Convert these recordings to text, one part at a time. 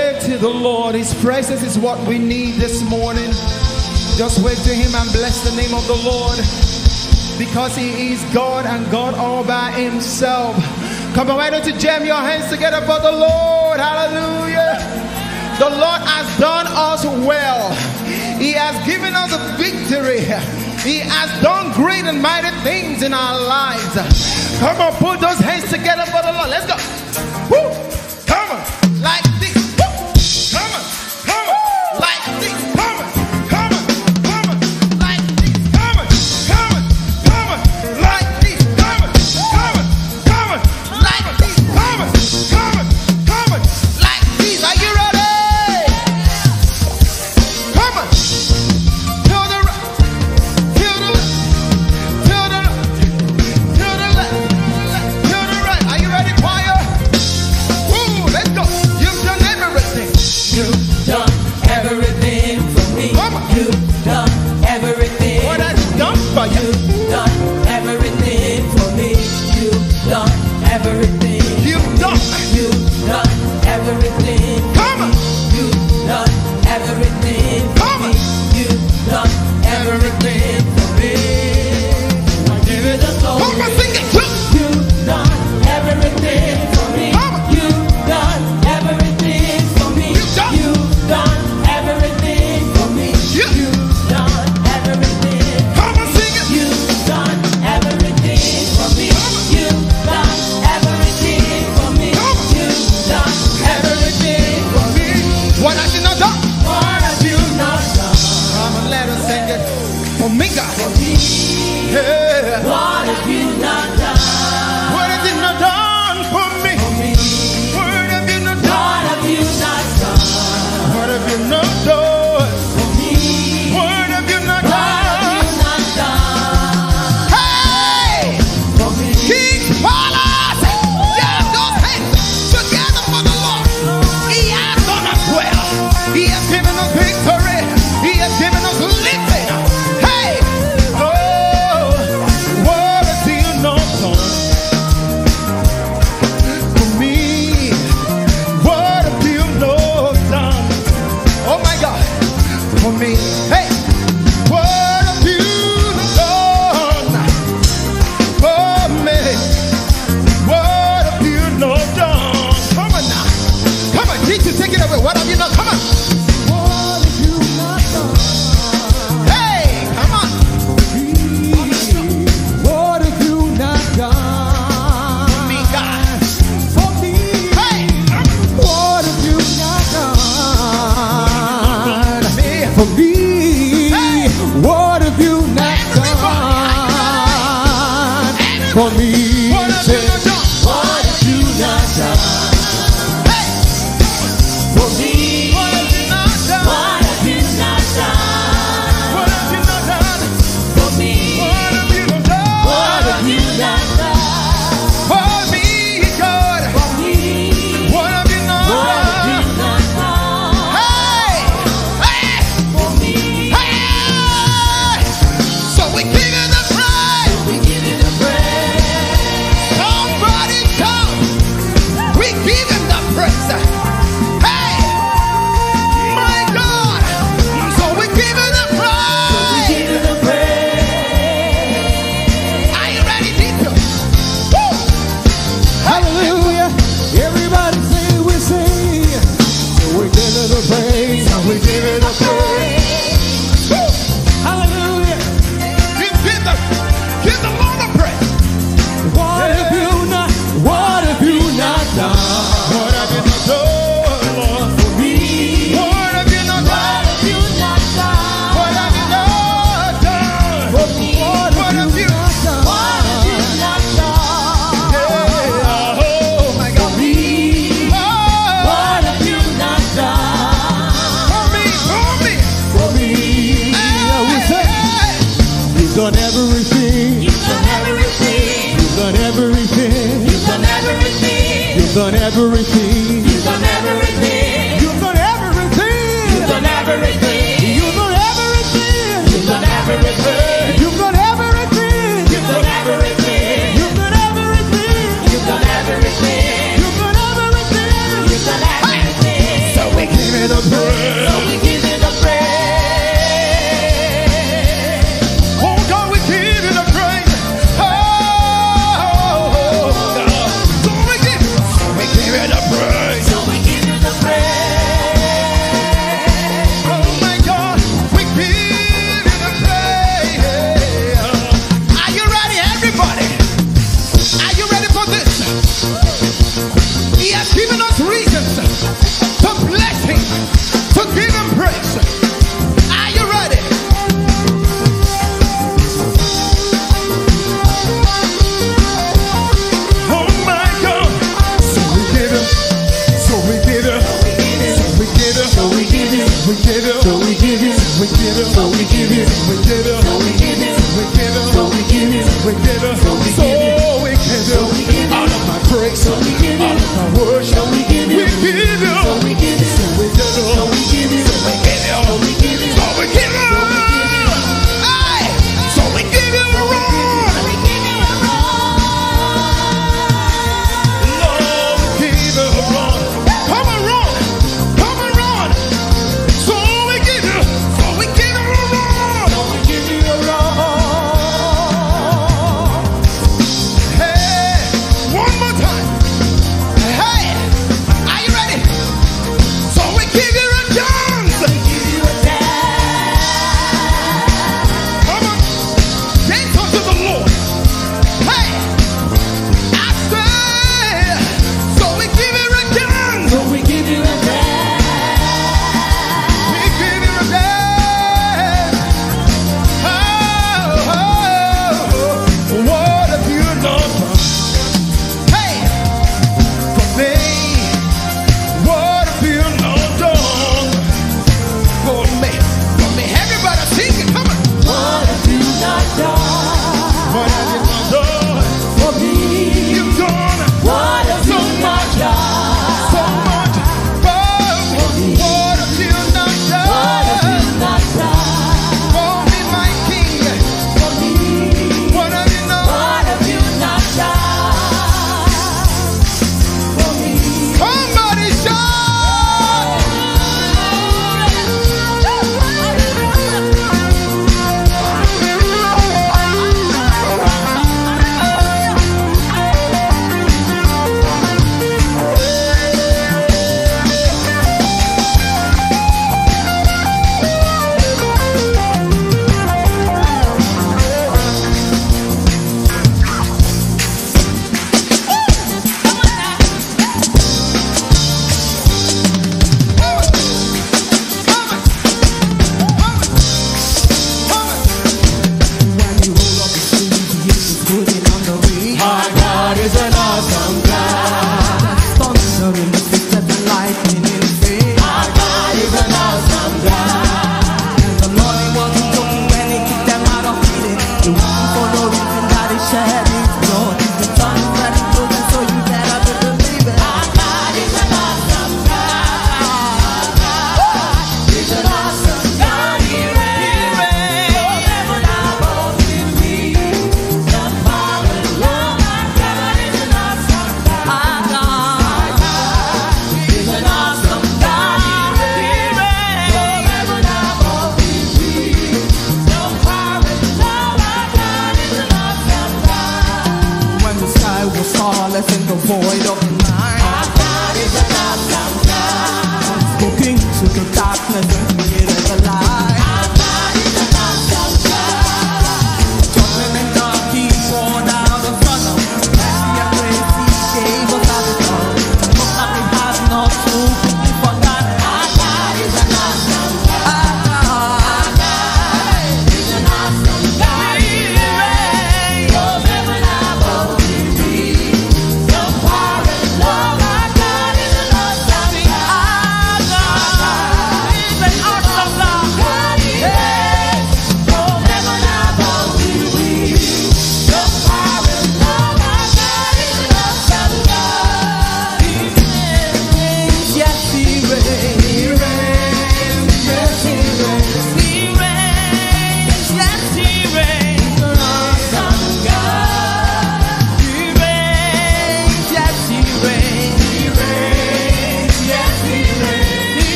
wait to the Lord. His presence is what we need this morning. Just wait to Him and bless the name of the Lord because He is God and God all by Himself. Come on, why don't you jam your hands together for the Lord? Hallelujah. The Lord has done us well, He has given us a victory. He has done great and mighty things in our lives. Come on, put those hands together for the Lord. Let's go. Woo! if you not done everything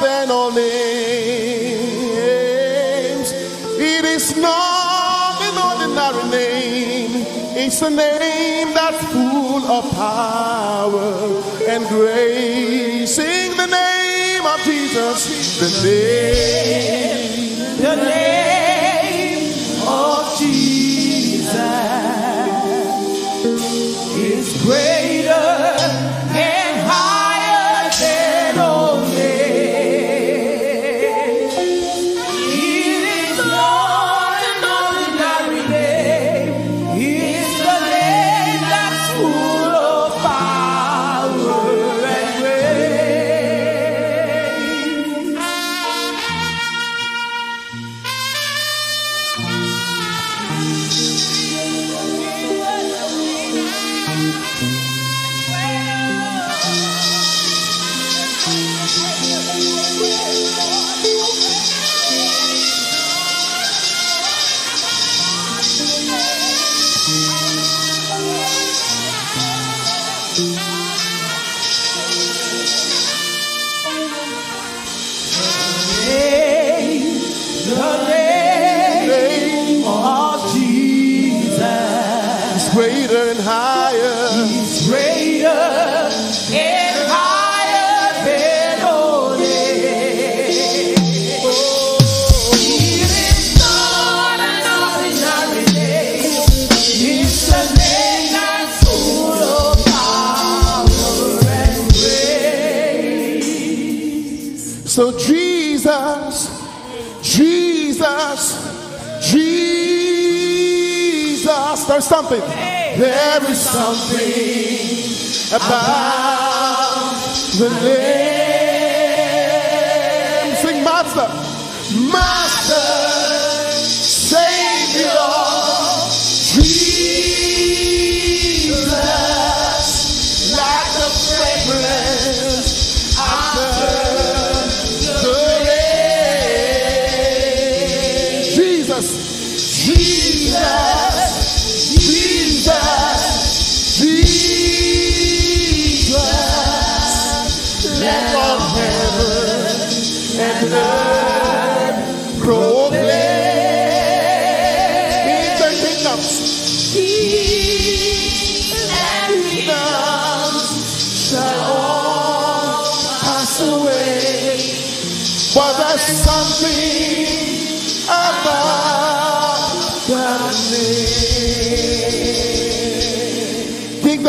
than all names. It is not an ordinary name. It's a name that's full of power and grace. Sing the name of Jesus. The name. The name There's something. There is something about the name. Sing, Master, Master,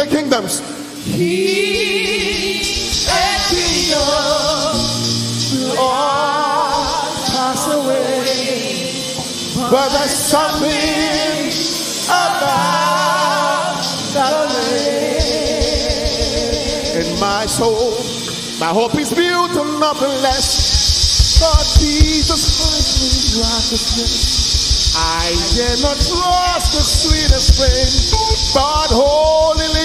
name. King the kingdoms. and kingdoms all pass away. But there's something about that name. In my soul, my hope is built on nothing less. For Jesus Christ means righteousness. I dare not trust the sweetest fame, but holy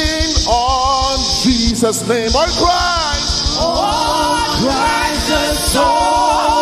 Jesus' name. Cry. On Christ the solid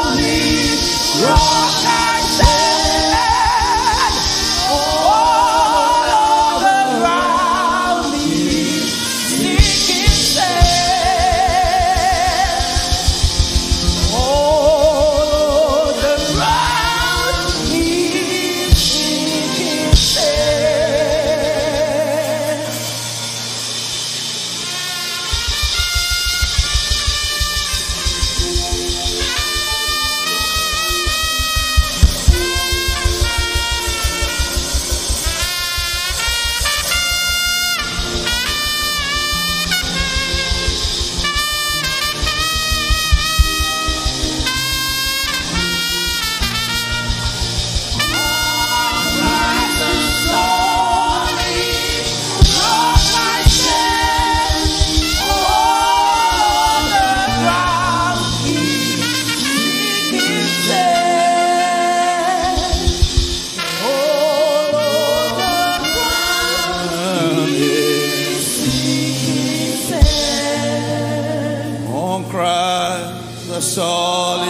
Christ, the solid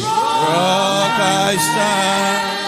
rock I stand.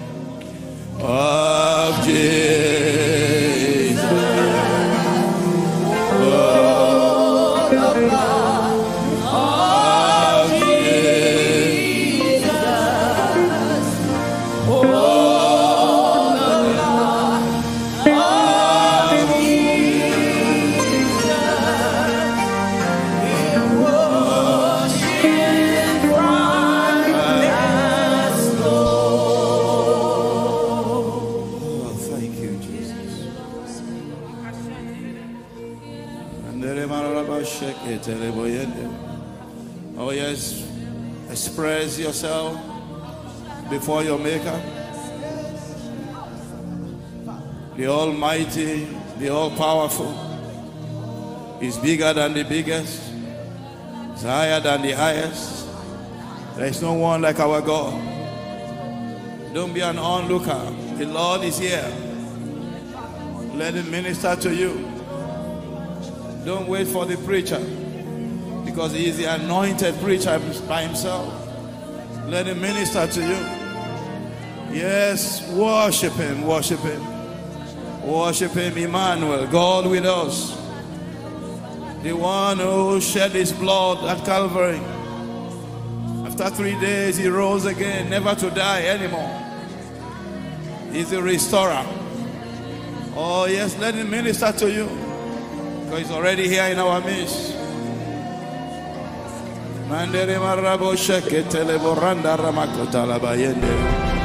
of Jesus. Almighty, the All Powerful, is bigger than the biggest, is higher than the highest. There is no one like our God. Don't be an onlooker. The Lord is here. Let him minister to you. Don't wait for the preacher because he is the anointed preacher by himself. Let him minister to you. Yes, worship him, worship him. Worship him, Emmanuel, God with us. The one who shed his blood at Calvary. After three days, he rose again, never to die anymore. He's a restorer. Oh, yes, let him minister to you. Because he's already here in our midst. Mandere marabo sheke ramakota la bayende.